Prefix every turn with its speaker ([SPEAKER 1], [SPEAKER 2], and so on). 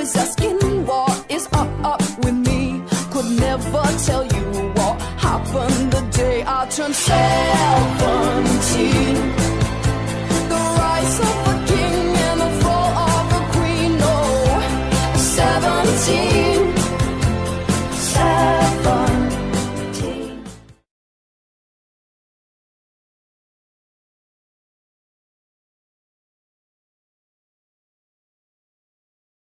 [SPEAKER 1] is asking what is up up with me. Could never tell you what happened the day I turned 17. The rise of a king and the fall of a queen, oh, 17.